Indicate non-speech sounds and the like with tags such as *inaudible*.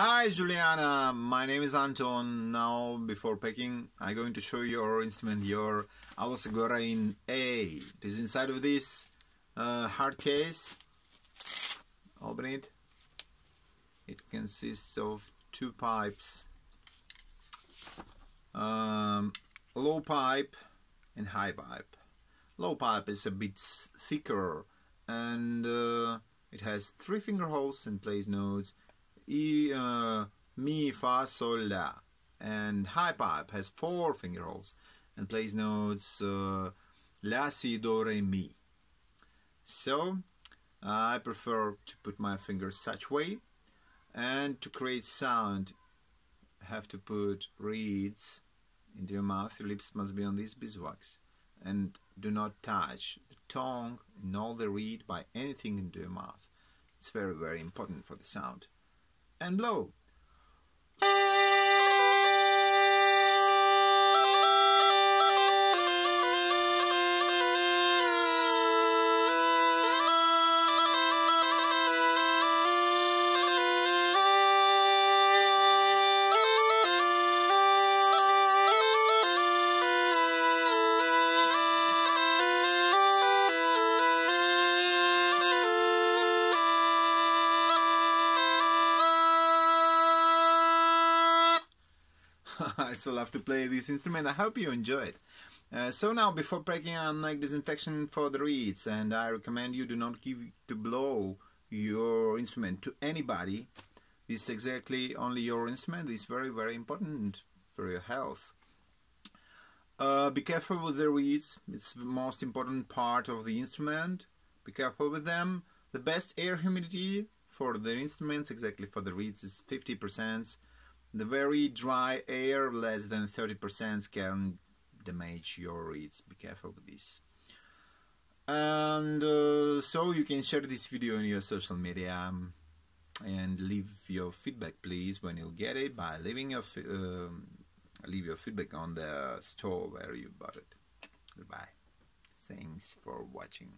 Hi Juliana, my name is Anton. Now before packing, I'm going to show you our instrument, your Aulos in A. It is inside of this uh, hard case. Open it. It consists of two pipes. Um, low pipe and high pipe. Low pipe is a bit thicker and uh, it has three finger holes and plays notes E, uh, Mi, Fa, Sol, La. And high pipe has four finger holes and plays notes uh, La, Si, Do, Re, Mi. So I prefer to put my fingers such way and to create sound have to put reeds into your mouth. Your lips must be on this beeswax and do not touch the tongue nor the reed by anything into your mouth. It's very very important for the sound and blow. *laughs* I still love to play this instrument. I hope you enjoy it. Uh, so now, before breaking on like disinfection for the reeds, and I recommend you do not give to blow your instrument to anybody. This is exactly only your instrument. It's very very important for your health. Uh, be careful with the reeds. It's the most important part of the instrument. Be careful with them. The best air humidity for the instruments, exactly for the reeds, is 50%. The very dry air, less than 30%, can damage your reeds. Be careful with this. And uh, so you can share this video on your social media um, and leave your feedback, please, when you'll get it by leaving your uh, leave your feedback on the store where you bought it. Goodbye. Thanks for watching.